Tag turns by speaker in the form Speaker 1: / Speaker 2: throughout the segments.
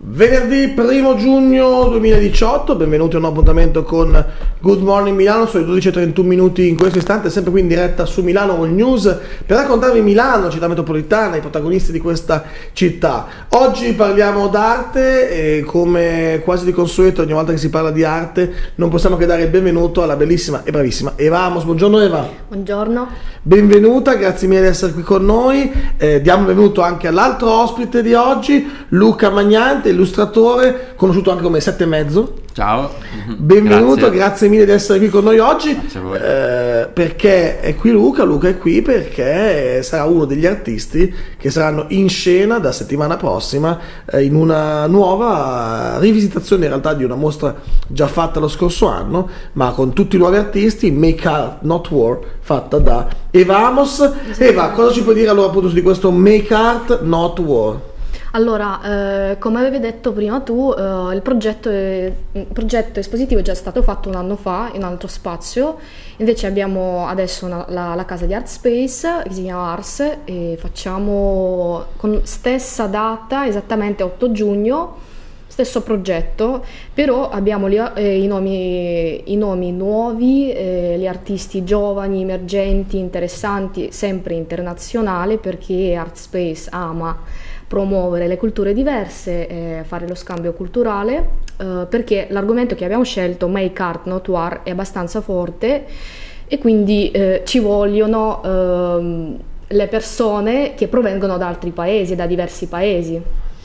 Speaker 1: Venerdì 1 giugno 2018, benvenuti a un nuovo appuntamento con Good Morning Milano, sono le 12.31 minuti in questo istante, sempre qui in diretta su Milano All News per raccontarvi Milano, città metropolitana, i protagonisti di questa città. Oggi parliamo d'arte e come quasi di consueto ogni volta che si parla di arte non possiamo che dare il benvenuto alla bellissima e bravissima Eva Amos. Buongiorno Eva.
Speaker 2: Buongiorno.
Speaker 1: Benvenuta, grazie mille di essere qui con noi. Eh, diamo benvenuto anche all'altro ospite di oggi, Luca Magnante illustratore, conosciuto anche come Sette e Mezzo.
Speaker 3: Ciao.
Speaker 1: Benvenuto, grazie. grazie. mille di essere qui con noi oggi. Eh, perché è qui Luca? Luca è qui perché sarà uno degli artisti che saranno in scena da settimana prossima eh, in una nuova rivisitazione in realtà di una mostra già fatta lo scorso anno, ma con tutti i nuovi artisti, Make Art Not War, fatta da Eva Amos. Eva, cosa ci puoi dire allora appunto di questo Make Art Not War?
Speaker 2: Allora, eh, come avevi detto prima tu, eh, il, progetto, è, il, progetto, espositivo è già stato fatto un anno fa in un altro spazio, invece abbiamo adesso una, la, la, casa di Art Space che si chiama Ars e facciamo con stessa data, esattamente 8 giugno, stesso progetto, però abbiamo gli, eh, i, nomi, i, nomi, nuovi, eh, gli artisti giovani, emergenti, interessanti, sempre internazionali perché Art Space ama promuovere le culture diverse, fare lo scambio culturale, eh, perché l'argomento che abbiamo scelto, Make Art Not War, è abbastanza forte e quindi eh, ci vogliono ehm, le persone che provengono da altri paesi, da diversi paesi.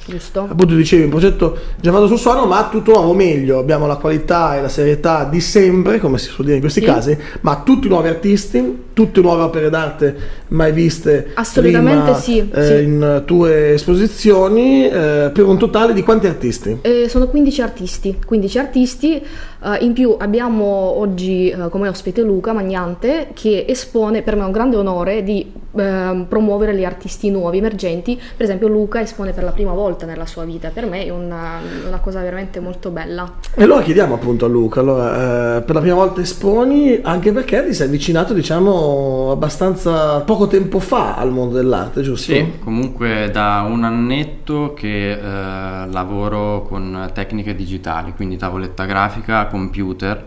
Speaker 2: Giusto.
Speaker 1: Appunto dicevi, un progetto già fatto sul suono, ma tutto nuovo meglio. Abbiamo la qualità e la serietà di sempre, come si suol dire in questi sì. casi, ma tutti nuovi artisti, tutte nuove opere d'arte mai viste
Speaker 2: Assolutamente
Speaker 1: prima,
Speaker 2: sì,
Speaker 1: eh,
Speaker 2: sì.
Speaker 1: in tue esposizioni, eh, per un totale di quanti artisti?
Speaker 2: Eh, sono 15 artisti, 15 artisti Uh, in più abbiamo oggi uh, come ospite Luca Magnante che espone, per me è un grande onore di uh, promuovere gli artisti nuovi, emergenti. Per esempio Luca espone per la prima volta nella sua vita, per me è una, una cosa veramente molto bella.
Speaker 1: E allora chiediamo appunto a Luca, allora, eh, per la prima volta esponi anche perché ti sei avvicinato diciamo abbastanza poco tempo fa al mondo dell'arte, giusto?
Speaker 3: Sì, comunque da un annetto che eh, lavoro con tecniche digitali, quindi tavoletta grafica computer.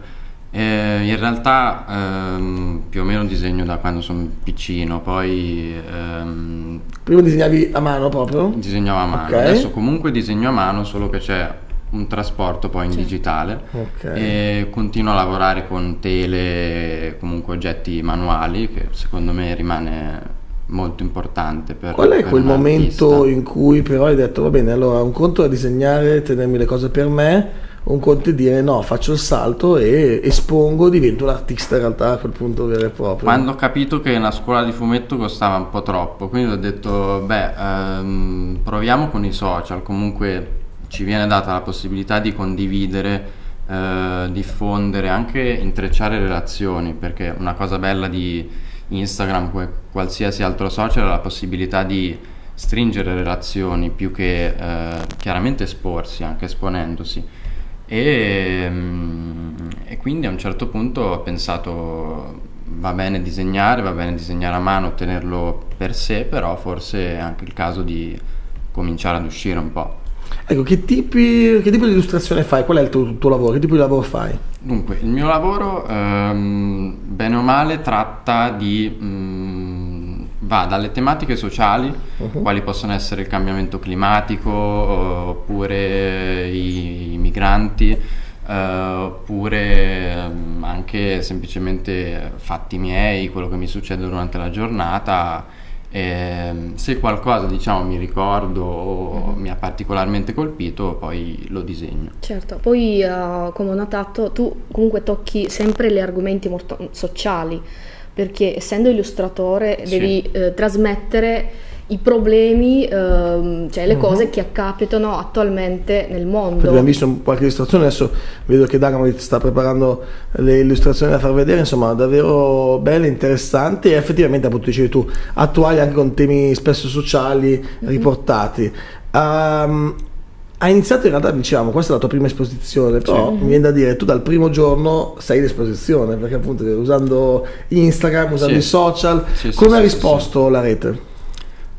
Speaker 3: Eh, in realtà ehm, più o meno disegno da quando sono piccino, poi... Ehm,
Speaker 1: Prima disegnavi a mano proprio?
Speaker 3: Disegnavo a mano, okay. adesso comunque disegno a mano, solo che c'è un trasporto poi in sì. digitale okay. e continuo a lavorare con tele, comunque oggetti manuali, che secondo me rimane molto importante per
Speaker 1: Qual è
Speaker 3: per
Speaker 1: quel momento in cui però hai detto va bene, allora un conto è disegnare, tenermi le cose per me un conto è dire no, faccio il salto e espongo, divento un artista in realtà a quel punto vero e proprio.
Speaker 3: Quando ho capito che una scuola di fumetto costava un po' troppo, quindi ho detto beh, ehm, proviamo con i social, comunque ci viene data la possibilità di condividere, eh, diffondere, anche intrecciare relazioni, perché una cosa bella di Instagram, come qualsiasi altro social, è la possibilità di stringere relazioni più che eh, chiaramente esporsi, anche esponendosi e, mm, e, quindi a un certo punto ho pensato va bene disegnare, va bene disegnare a mano, tenerlo per sé, però forse è anche il caso di cominciare ad uscire un po'.
Speaker 1: Ecco, che, tipi, che tipo di illustrazione fai? Qual è il tuo, tuo, lavoro? Che tipo di lavoro fai?
Speaker 3: Dunque, il mio lavoro, ehm, bene o male, tratta di... Mh, mm, va dalle tematiche sociali, uh-huh. quali possono essere il cambiamento climatico, oppure i, i migranti, uh, oppure um, anche semplicemente fatti miei, quello che mi succede durante la giornata. E, se qualcosa diciamo mi ricordo o uh-huh. mi ha particolarmente colpito poi lo disegno
Speaker 2: certo poi uh, come ho notato tu comunque tocchi sempre gli argomenti molto sociali perché essendo illustratore sì. devi eh, trasmettere i problemi, ehm, cioè le uh-huh. cose che capitano attualmente nel mondo.
Speaker 1: Abbiamo visto qualche illustrazione, adesso vedo che Dagmar sta preparando le illustrazioni da far vedere, insomma davvero belle, interessanti e effettivamente appunto dicevi tu, attuali anche con temi spesso sociali uh-huh. riportati. Um, hai iniziato in realtà, diciamo, questa è la tua prima esposizione, però sì. mi viene da dire, tu dal primo giorno sei in esposizione, perché appunto usando Instagram, usando sì. i social, sì, come ha risposto la rete?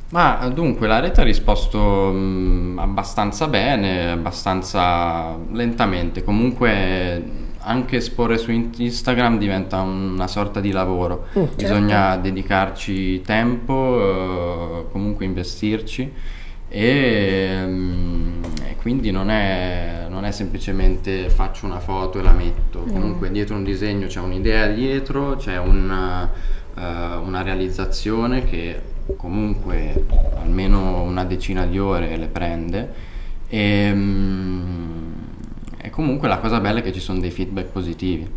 Speaker 3: Ma dunque la rete ha risposto mh, abbastanza bene, abbastanza lentamente. Comunque anche esporre su Instagram diventa una sorta di lavoro. Mm, Bisogna certo. dedicarci tempo, eh, comunque investirci e, mh, e quindi non è, non è, semplicemente faccio una foto e la metto. Mm. Comunque dietro un disegno c'è un'idea dietro, c'è una, uh, una realizzazione che comunque almeno una decina di ore le prende e, mm, e comunque la cosa bella è che ci sono dei feedback positivi.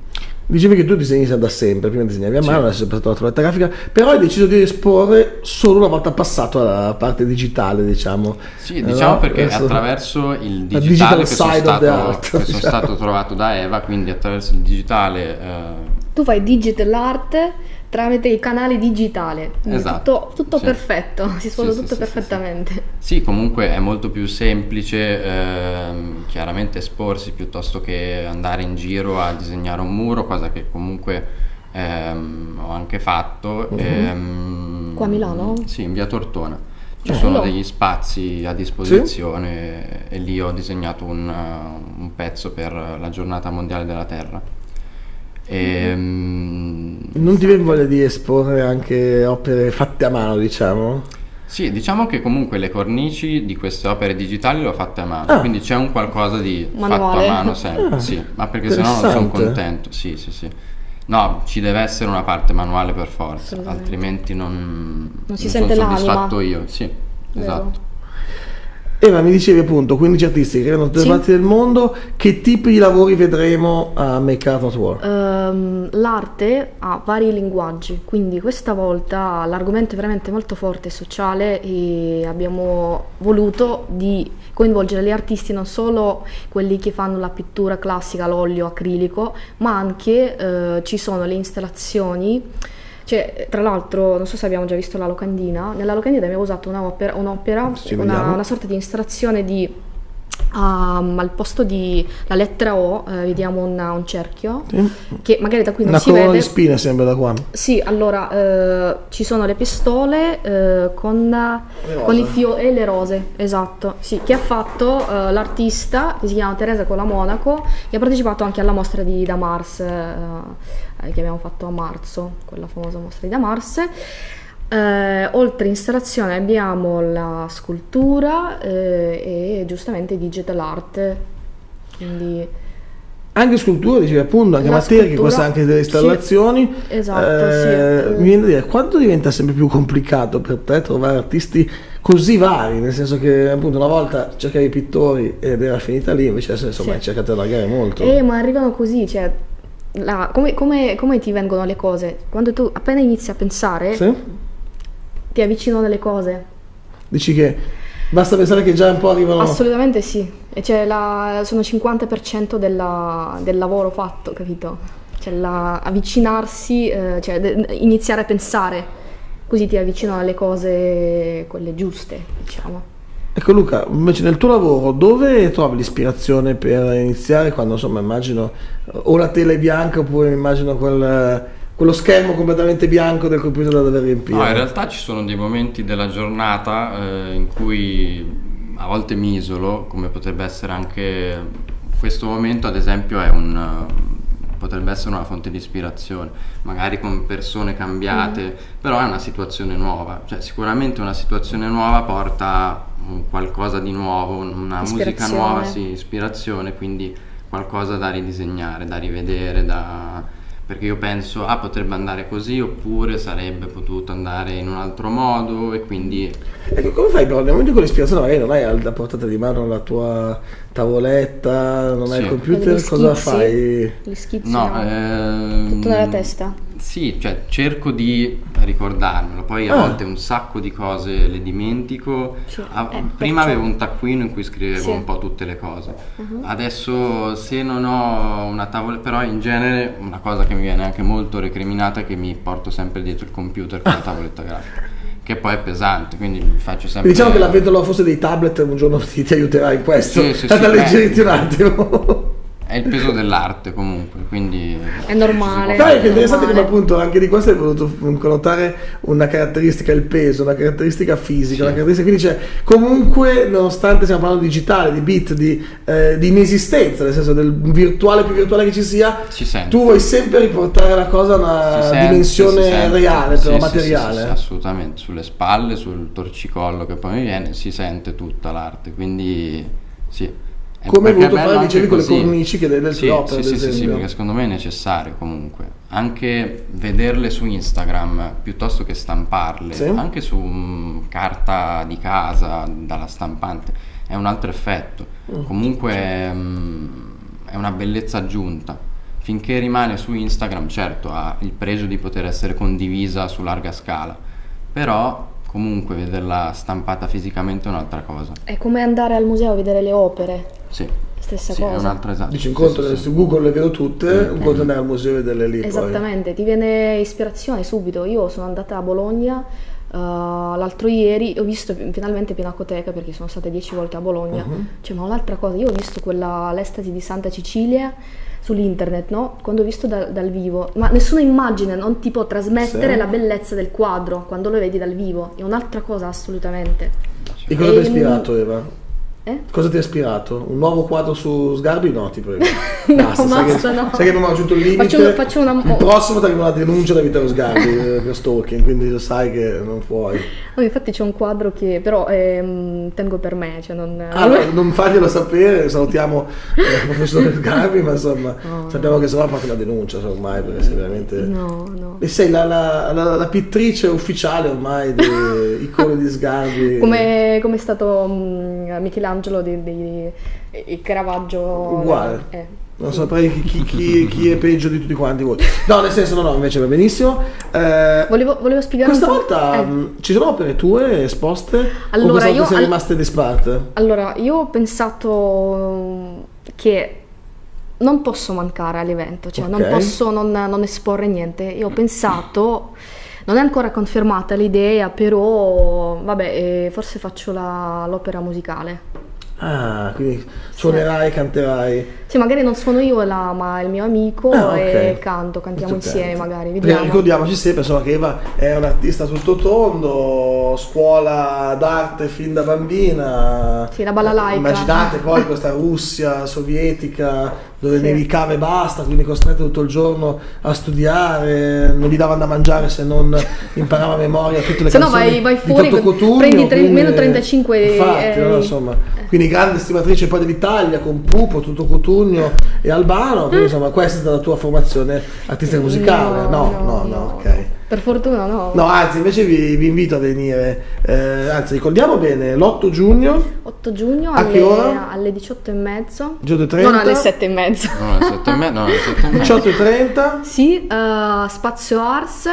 Speaker 1: Dicevi che tu disegni da sempre, prima disegnavi a mano, sì. adesso hai portato la tua grafica, però hai deciso di esporre solo una volta passato alla parte digitale, diciamo.
Speaker 3: Sì, diciamo no? perché adesso attraverso il digitale che, sono stato, art, che diciamo. sono stato trovato da Eva, quindi attraverso il digitale...
Speaker 2: Eh... Tu fai digital art tramite i canali digitali. Esatto. Tutto, tutto sì. perfetto, si sposa sì, tutto sì, perfettamente.
Speaker 3: Sì, comunque è molto più semplice ehm, chiaramente esporsi piuttosto che andare in giro a disegnare un muro, cosa che comunque ehm, ho anche fatto.
Speaker 2: Mm-hmm. Ehm, Qua a Milano?
Speaker 3: Sì, in via Tortona. Ci Bello. sono degli spazi a disposizione e lì ho disegnato un, un pezzo per la giornata mondiale della Terra.
Speaker 1: E, um, non ti viene voglia di esporre anche opere fatte a mano, diciamo?
Speaker 3: Sì, diciamo che comunque le cornici di queste opere digitali le ho fatte a mano, ah. quindi c'è un qualcosa di Manuale. fatto a mano sempre, ah, sì, ma perché sennò non sono contento, sì, sì, sì. No, ci deve essere una parte manuale per forza, altrimenti non,
Speaker 2: non si non sente sono
Speaker 3: soddisfatto io, sì, Vero. esatto.
Speaker 1: Eva, mi dicevi appunto 15 artisti che creano tutte le parti del mondo, che tipi di lavori vedremo a Make Art Not War?
Speaker 2: Um, l'arte ha vari linguaggi, quindi questa volta l'argomento è veramente molto forte e sociale e abbiamo voluto di coinvolgere gli artisti non solo quelli che fanno la pittura classica, l'olio acrilico, ma anche uh, ci sono le installazioni cioè, tra l'altro, non so se abbiamo già visto la locandina, nella locandina abbiamo usato un'opera, un'opera una, una sorta di installazione di Um, al posto di la lettera O eh, vediamo una, un cerchio sì. che magari da qui non
Speaker 1: una
Speaker 2: si vede. Una
Speaker 1: di spine sembra da qua.
Speaker 2: Sì, allora eh, ci sono le pistole eh, con, con i fiori e le rose, esatto. Sì, che ha fatto eh, l'artista che si chiama Teresa Cola Monaco e ha partecipato anche alla mostra di Damars eh, eh, che abbiamo fatto a marzo, quella famosa mostra di Damars. Eh, oltre installazione abbiamo la scultura eh, e giustamente digital art. Quindi
Speaker 1: anche scultura, dicevi appunto, anche materia, che costa anche delle installazioni.
Speaker 2: Sì, esatto, eh,
Speaker 1: sì. Mi viene da dire, quanto diventa sempre più complicato per te trovare artisti così vari? Nel senso che appunto una volta cercavi i pittori ed era finita lì, invece adesso insomma sì. hai cercato di allargare molto.
Speaker 2: Eh, ma arrivano così, cioè, la, come, come, come, ti vengono le cose? Quando tu appena inizi a pensare... Sì ti avvicino delle cose.
Speaker 1: Dici che basta pensare che già un po' arrivano...
Speaker 2: Assolutamente sì, la, sono 50% della, del lavoro fatto, capito? Cioè la, avvicinarsi, eh, cioè de, iniziare a pensare, così ti avvicinano alle cose, quelle giuste, diciamo.
Speaker 1: Ecco Luca, invece nel tuo lavoro dove trovi l'ispirazione per iniziare quando insomma immagino o la tela è bianca oppure immagino quel quello schermo completamente bianco del computer da dover riempire.
Speaker 3: No, in realtà ci sono dei momenti della giornata eh, in cui a volte mi isolo, come potrebbe essere anche questo momento, ad esempio, è un potrebbe essere una fonte di ispirazione, magari con persone cambiate, mm. però è una situazione nuova, cioè sicuramente una situazione nuova porta qualcosa di nuovo, una musica nuova, sì, ispirazione, quindi qualcosa da ridisegnare, da rivedere, da perché io penso ah potrebbe andare così oppure sarebbe potuto andare in un altro modo e quindi
Speaker 1: ecco come fai però nel momento con l'ispirazione magari non hai a portata di mano la tua tavoletta non sì. hai il computer cosa fai?
Speaker 2: gli schizzi no, no. Ehm... tutto nella testa
Speaker 3: sì, cioè cerco di ricordarmelo, poi a ah. volte un sacco di cose le dimentico. Sì. Ah, eh, prima avevo un taccuino in cui scrivevo sì. un po' tutte le cose. Uh-huh. Adesso se non ho una tavola, però in genere una cosa che mi viene anche molto recriminata è che mi porto sempre dietro il computer con la tavoletta grafica. Che poi è pesante, quindi faccio sempre.
Speaker 1: Diciamo che l'avvento forse dei tablet un giorno ti, ti aiuterà in questo. Sì, sì, sì, alleggerirti un attimo.
Speaker 3: È il peso dell'arte comunque, quindi...
Speaker 2: È normale.
Speaker 1: Dai, è interessante come appunto anche di questo hai voluto connotare una caratteristica, il peso, una caratteristica fisica, sì. una caratteristica, quindi c'è comunque, nonostante stiamo parlando di digitale, di bit, di, eh, di, inesistenza, nel senso del virtuale più virtuale che ci sia, tu vuoi sempre riportare la cosa a una si dimensione sente, reale, però sì, materiale.
Speaker 3: Sì, assolutamente, sulle spalle, sul torcicollo che poi mi viene, si sente tutta l'arte, quindi sì.
Speaker 1: Come hai voluto fare, dicevi, con le cornici che delle
Speaker 3: sì,
Speaker 1: opere,
Speaker 3: sì, sì, sì, perché secondo me è necessario comunque. Anche vederle su Instagram piuttosto che stamparle, sì. anche su um, carta di casa, dalla stampante, è un altro effetto. Mm, comunque um, è una bellezza aggiunta. Finché rimane su Instagram, certo, ha il pregio di poter essere condivisa su larga scala, però comunque vederla stampata fisicamente è un'altra cosa.
Speaker 2: È come andare al museo a vedere le opere.
Speaker 3: Sì.
Speaker 2: Stessa
Speaker 3: sì,
Speaker 2: cosa.
Speaker 3: È un'altra esatto.
Speaker 1: Dici un conto sì, sì, su Google le vedo tutte, mm. un conto andare al museo e vederle lì.
Speaker 2: Esattamente, poi. ti viene ispirazione subito. Io sono andata a Bologna Uh, l'altro ieri ho visto finalmente Pinacoteca perché sono state dieci volte a Bologna. Uh-huh. Cioè, ma un'altra cosa, io ho visto quella l'estasi di Santa Cecilia sull'internet, no? Quando ho visto da, dal vivo, ma nessuna immagine non ti può trasmettere sì. la bellezza del quadro quando lo vedi dal vivo, è un'altra cosa assolutamente.
Speaker 1: E cosa ti ha ispirato Eva? Eh? Cosa ti ha ispirato? Un nuovo quadro su Sgarbi? No, ti prego.
Speaker 2: no, basta, sai,
Speaker 1: che,
Speaker 2: no.
Speaker 1: sai che abbiamo raggiunto il limite.
Speaker 2: Faccio, faccio una...
Speaker 1: Il prossimo ti arriva una denuncia da Vittorio Sgarbi eh, per stalking, quindi lo sai che non puoi.
Speaker 2: No, infatti c'è un quadro che però ehm, tengo per me. Cioè non...
Speaker 1: Allora, non farglielo sapere, salutiamo il professore Sgarbi, ma insomma no, sappiamo che se no ha fatto una denuncia ormai perché sei veramente...
Speaker 2: No, no.
Speaker 1: E sei la, la, la, la pittrice ufficiale ormai di icone di Sgarbi.
Speaker 2: Come, come è stato um, Michelangelo di, di il Caravaggio
Speaker 1: uguale. Eh. Non saprei chi, chi, chi, è peggio di tutti quanti voi. No, nel senso, no, no, invece va benissimo.
Speaker 2: Eh, volevo, volevo, spiegare
Speaker 1: Questa volta eh. Mm, ci sono opere tue esposte? Allora, o io sei al... rimaste disparte?
Speaker 2: Allora, io ho pensato che non posso mancare all'evento, cioè okay. non posso non, non esporre niente. Io ho pensato non è ancora confermata l'idea, però vabbè, eh, forse faccio la, l'opera musicale.
Speaker 1: Ah, quindi suonerai, canterai.
Speaker 2: Sì, magari non suono io, la, ma il mio amico ah, okay. e canto, cantiamo Tutto insieme canto. magari. Vediamo.
Speaker 1: Ricordiamoci sempre insomma, che Eva è un'artista tutto tondo, scuola d'arte fin da bambina.
Speaker 2: Sì, la balalaica.
Speaker 1: Immaginate poi questa Russia sovietica dove sì. nevicava e basta, quindi costrette tutto il giorno a studiare, non gli davano da mangiare se non imparava a memoria tutte le se canzoni no vai, vai fuori, Cotugno,
Speaker 2: prendi tre, meno 35
Speaker 1: infatti, eh, no, insomma, quindi grande stimatrice poi dell'Italia con Pupo, tutto Cotugno e Albano, quindi insomma questa è stata la tua formazione artistica musicale, no, no, no, no, no ok.
Speaker 2: Per fortuna no.
Speaker 1: No, anzi, invece vi, vi invito a venire. Eh, anzi, ricordiamo bene, l'8 giugno.
Speaker 2: 8 giugno a alle, che ora? alle 18 e mezzo.
Speaker 1: 18.30?
Speaker 2: Non alle 7 e mezzo.
Speaker 3: No, alle 7 e mezzo. No, alle 7 e mezzo.
Speaker 1: 18.30?
Speaker 2: Sì, uh, Spazio Ars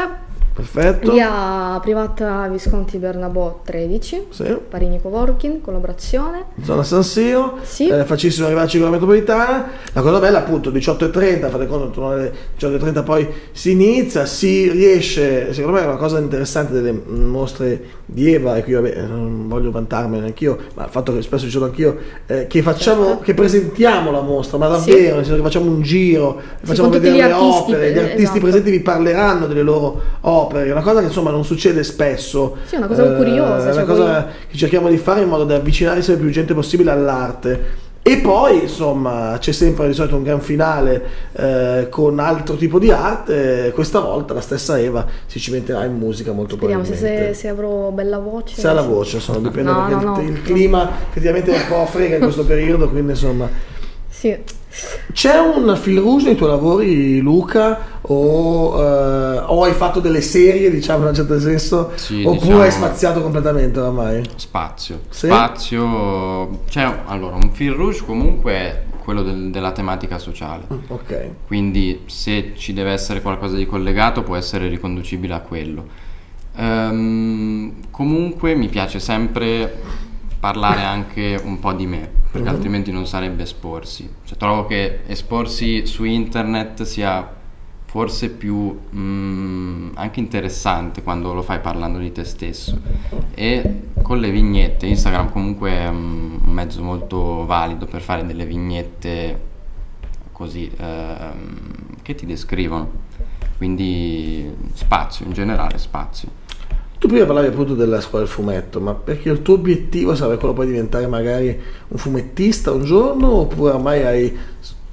Speaker 1: Perfetto.
Speaker 2: Via privata Visconti Bernabò 13,
Speaker 1: sì.
Speaker 2: Parini Coworking, collaborazione.
Speaker 1: Zona San Siro,
Speaker 2: sì.
Speaker 1: eh, facilissimo arrivare a Città Metropolitana. La cosa bella appunto 18.30, fate conto, intorno alle 18.30 poi si inizia, si riesce, secondo me è una cosa interessante delle mostre di Eva, e qui vabbè, non voglio vantarmene anch'io, ma il fatto che spesso ci sono anch'io, eh, che facciamo, certo. che presentiamo la mostra, ma davvero, sì. nel senso che facciamo un giro, facciamo vedere le opere, gli artisti esatto. presenti vi parleranno delle loro opere opere, è una cosa che insomma non succede spesso.
Speaker 2: Sì, è una cosa eh, curiosa.
Speaker 1: È una cioè cosa che cerchiamo di fare in modo da avvicinare sempre più gente possibile all'arte. E poi, insomma, c'è sempre di solito un gran finale eh, con altro tipo di arte. Questa volta la stessa Eva si cimenterà in musica molto
Speaker 2: Speriamo
Speaker 1: probabilmente.
Speaker 2: Se, se avrò bella voce.
Speaker 1: Se ha la voce, insomma, dipende no, perché no, no, il, il clima effettivamente è un po' frega in questo periodo, quindi insomma.
Speaker 2: Sì.
Speaker 1: C'è un fil rouge nei tuoi lavori, Luca? O, uh, o, hai fatto delle serie, diciamo in un certo senso?
Speaker 3: Sì,
Speaker 1: oppure
Speaker 3: diciamo,
Speaker 1: hai spaziato completamente oramai?
Speaker 3: Spazio. Sì? Spazio. C'è allora un fil rouge comunque è quello del, della tematica sociale.
Speaker 1: Mm, ok.
Speaker 3: Quindi se ci deve essere qualcosa di collegato può essere riconducibile a quello. Um, comunque mi piace sempre parlare anche un po' di me, perché uh-huh. altrimenti non sarebbe esporsi. Cioè, trovo che esporsi su internet sia forse più mm, anche interessante quando lo fai parlando di te stesso e con le vignette Instagram comunque è un mezzo molto valido per fare delle vignette così, ehm, che ti descrivono. Quindi spazio, in generale spazio.
Speaker 1: Tu prima parlavi appunto della scuola del fumetto, ma perché il tuo obiettivo sarebbe quello poi di diventare magari un fumettista un giorno oppure ormai hai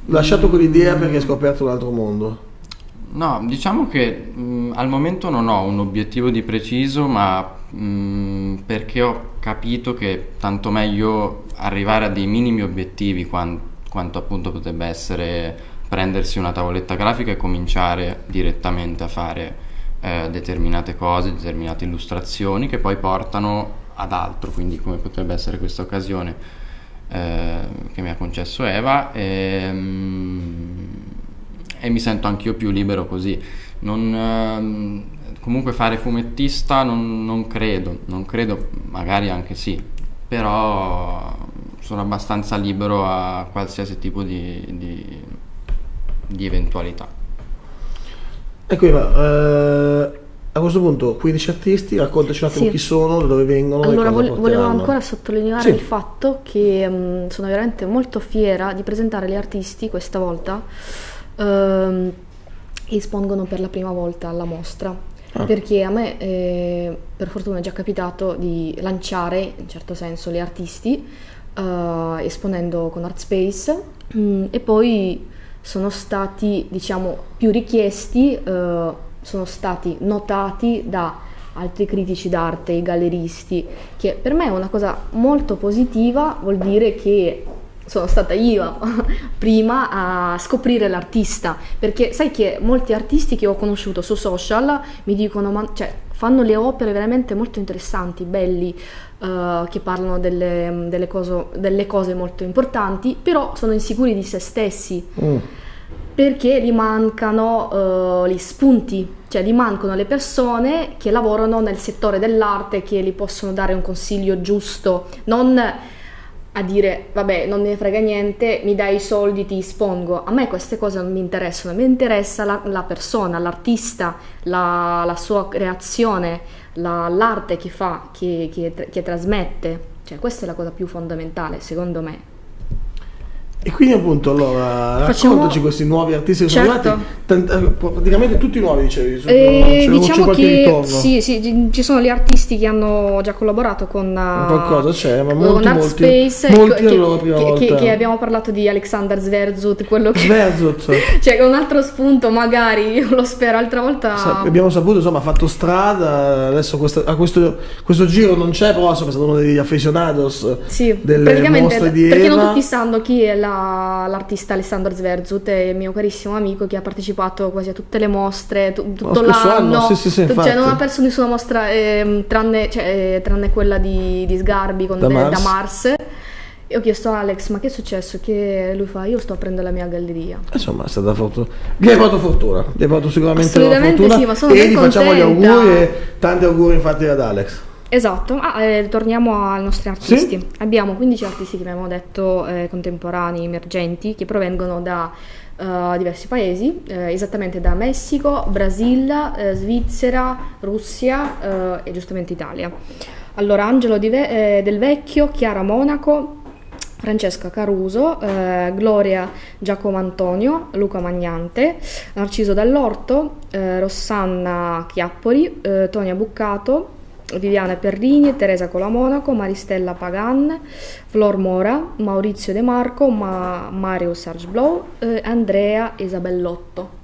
Speaker 1: lasciato quell'idea perché hai scoperto un altro mondo?
Speaker 3: No, diciamo che mh, al momento non ho un obiettivo di preciso, ma mh, perché ho capito che tanto meglio arrivare a dei minimi obiettivi quant, quanto appunto potrebbe essere prendersi una tavoletta grafica e cominciare direttamente a fare eh, determinate cose, determinate illustrazioni che poi portano ad altro, quindi come potrebbe essere questa occasione eh, che mi ha concesso Eva e, ehm, e mi sento anch'io più libero così. Non, eh, comunque fare fumettista non, non credo, non credo, magari anche sì, però sono abbastanza libero a qualsiasi tipo di, di, di eventualità.
Speaker 1: Ecco Eva, eh, a questo punto 15 artisti, raccontaci un attimo sì. chi sono, da dove vengono.
Speaker 2: Allora vo- volevo ancora sottolineare sì. il fatto che um, sono veramente molto fiera di presentare gli artisti questa volta um, che espongono per la prima volta alla mostra. Ah. Perché a me, eh, per fortuna, è già capitato di lanciare, in certo senso, gli artisti uh, esponendo con Artspace um, e poi sono stati diciamo più richiesti, eh, sono stati notati da altri critici d'arte, i galleristi, che per me è una cosa molto positiva, vuol dire che sono stata io prima a scoprire l'artista, perché sai che molti artisti che ho conosciuto su social mi dicono, ma, cioè, fanno le opere veramente molto interessanti, belli, uh, che parlano delle, delle, coso, delle, cose molto importanti, però sono insicuri di se stessi. Mm. Perché gli mancano uh, gli spunti, cioè gli mancano le persone che lavorano nel settore dell'arte, che gli possono dare un consiglio giusto, non a dire vabbè non ne frega niente, mi dai i soldi, ti espongo. A me queste cose non mi interessano, mi interessa la, la persona, l'artista, la, la sua creazione, la, l'arte che fa, che, che, che trasmette. Cioè questa è la cosa più fondamentale secondo me.
Speaker 1: E quindi appunto allora Facciamo... raccontaci questi nuovi artisti che certo. sono arrivati, tant- eh, praticamente tutti nuovi dicevi.
Speaker 2: Eh, diciamo che sì, sì, ci sono gli artisti che hanno già collaborato con uh,
Speaker 1: qualcosa c'è, ma molti, molti,
Speaker 2: Space,
Speaker 1: molti
Speaker 2: che, che, che, che, abbiamo parlato di Alexander Sverzut, quello che
Speaker 1: Sverzut.
Speaker 2: cioè un altro spunto magari, io lo spero, altra volta
Speaker 1: Sa- abbiamo saputo, insomma, ha fatto strada, adesso questo, a questo, questo giro non c'è, però insomma, è stato uno degli aficionados
Speaker 2: sì,
Speaker 1: delle mostre di
Speaker 2: Perché
Speaker 1: Eva.
Speaker 2: non tutti sanno chi è la l'artista Alessandro Sverzut, mio carissimo amico che ha partecipato quasi a tutte le mostre, t- tutto oh, l'anno.
Speaker 1: Sì, sì, sì,
Speaker 2: cioè, non ha perso nessuna mostra eh, tranne, cioè, eh, tranne, quella di, di Sgarbi con
Speaker 1: da,
Speaker 2: de,
Speaker 1: Mars.
Speaker 2: da Mars. E ho chiesto a Alex, ma che è successo? Che lui fa, io sto aprendo la mia galleria.
Speaker 1: Insomma, è stata fortuna. Gli hai fatto fortuna, gli hai fatto sicuramente
Speaker 2: la fortuna. Sì, ma sono e
Speaker 1: gli facciamo gli auguri e tanti auguri infatti ad Alex.
Speaker 2: Esatto, ah, eh, torniamo ai nostri artisti. Sì? Abbiamo 15 artisti che abbiamo detto eh, contemporanei, emergenti, che provengono da uh, diversi paesi, eh, esattamente da Messico, Brasile, eh, Svizzera, Russia eh, e giustamente Italia. Allora, Angelo Ve- del Vecchio, Chiara Monaco, Francesca Caruso, eh, Gloria Giacomo Antonio, Luca Magnante, Narciso Dall'Orto, eh, Rossanna Chiappori, eh, Tonia Buccato, Viviana Perrini, Teresa Colamonaco, Maristella Pagan, Flor Mora, Maurizio De Marco, Ma- Mario Sargeblow eh, Andrea Isabellotto.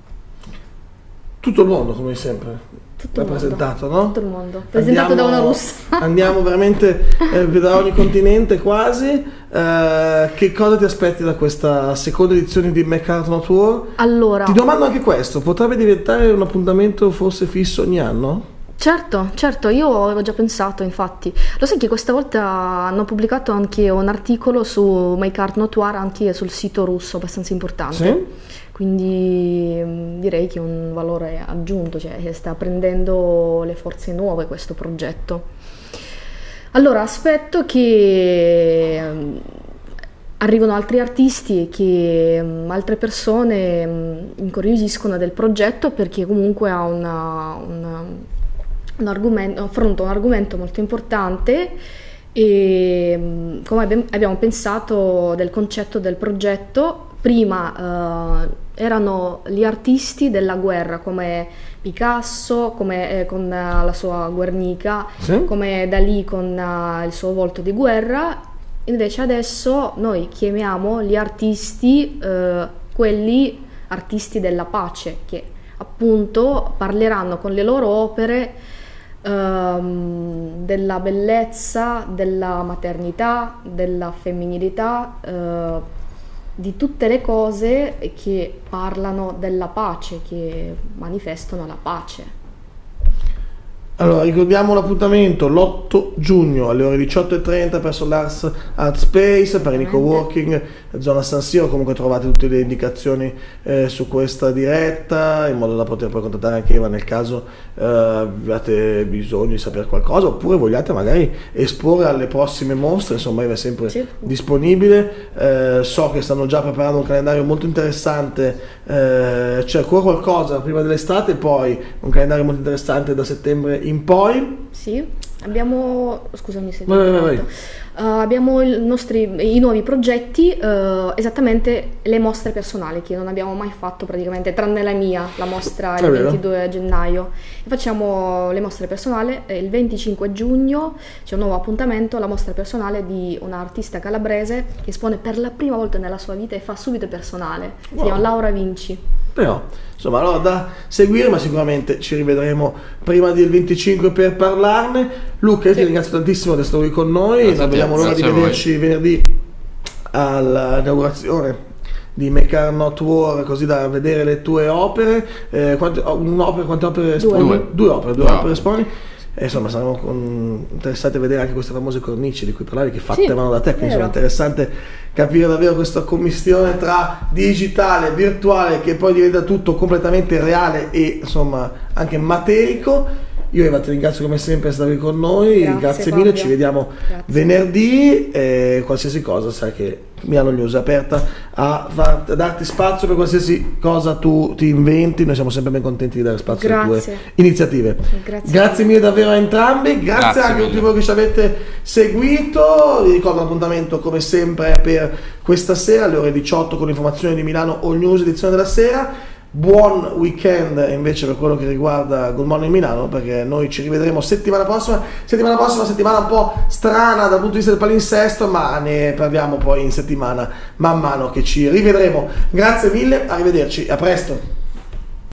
Speaker 1: Tutto il mondo, come sempre.
Speaker 2: Tutto
Speaker 1: rappresentato, no?
Speaker 2: Tutto il mondo. Presentato andiamo, da una russa.
Speaker 1: andiamo veramente eh, da ogni continente quasi. Eh, che cosa ti aspetti da questa seconda edizione di McCartney Tour?
Speaker 2: Allora.
Speaker 1: Ti domando anche questo: potrebbe diventare un appuntamento forse fisso ogni anno?
Speaker 2: Certo, certo, io avevo già pensato, infatti. Lo sai che questa volta hanno pubblicato anche un articolo su My Card Notoire anche sul sito russo, abbastanza importante.
Speaker 1: Sì?
Speaker 2: Quindi mm, direi che è un valore aggiunto, cioè che sta prendendo le forze nuove questo progetto. Allora, aspetto che mm, arrivano altri artisti e che um, altre persone incuriosiscono del progetto perché comunque ha una, una un argomento, affronta un argomento molto importante e mm, come abbiamo pensato del concetto del progetto prima eh, erano gli artisti della guerra come Picasso, come eh, con uh, la sua Guernica, sì. come Dalì con uh, il suo volto di guerra. Invece adesso noi chiamiamo gli artisti uh, quelli artisti della pace, che appunto parleranno con le loro opere ehm, della bellezza, della maternità, della femminilità, eh, di tutte le cose che parlano della pace, che manifestano la pace.
Speaker 1: Allora, ricordiamo l'appuntamento l'8 giugno alle ore 18.30 presso l'Ars Art Space, Parini Coworking, zona San Siro. Comunque trovate tutte le indicazioni eh, su questa diretta in modo da poter poi contattare anche Eva nel caso eh, abbiate bisogno di sapere qualcosa oppure vogliate magari esporre alle prossime mostre. Insomma, Eva è sempre sì. disponibile. Eh, so che stanno già preparando un calendario molto interessante, eh, c'è ancora qualcosa prima dell'estate, poi un calendario molto interessante da settembre in poi.
Speaker 2: Sì, abbiamo... scusami se... Vai, vai, vai. Uh, abbiamo i, nostri, i nuovi progetti, uh, esattamente le mostre personali che non abbiamo mai fatto praticamente, tranne la mia, la mostra il 22 gennaio. E facciamo le mostre personali il 25 giugno c'è un nuovo appuntamento, la mostra personale di un'artista calabrese che espone per la prima volta nella sua vita e fa subito personale, wow. si chiama Laura Vinci.
Speaker 1: Però, insomma, allora da seguire, ma sicuramente ci rivedremo prima del 25 per parlarne. Luca, io ti ringrazio tantissimo di essere qui con noi, non vediamo l'ora di vederci venerdì all'inaugurazione di Make Art Not War, così da vedere le tue opere. Eh, quante, un'opera, quante opere esponi? Due. due opere, due no. opere esponi. E insomma, saremo con, interessati a vedere anche queste famose cornici di cui parlavi, che fatte sì, vanno da te, quindi è interessante capire davvero questa commissione tra digitale e virtuale che poi diventa tutto completamente reale e insomma anche materico. Io Eva ti ringrazio come sempre per stare con noi, grazie, grazie mille, ci vediamo grazie. venerdì e qualsiasi cosa sai che Milano News è aperta a, far, a, darti spazio per qualsiasi cosa tu ti inventi, noi siamo sempre ben contenti di dare spazio grazie. alle tue iniziative. Grazie, grazie mille davvero a entrambi, grazie, anche a tutti voi che ci avete seguito, vi ricordo l'appuntamento come sempre per questa sera alle ore 18 con l'informazione di Milano All News edizione della sera buon weekend invece per quello che riguarda Good Morning Milano perché noi ci rivedremo settimana prossima. Settimana prossima settimana un po' strana dal punto di vista del palinsesto ma ne parliamo poi in settimana man mano che ci rivedremo. Grazie mille arrivederci a presto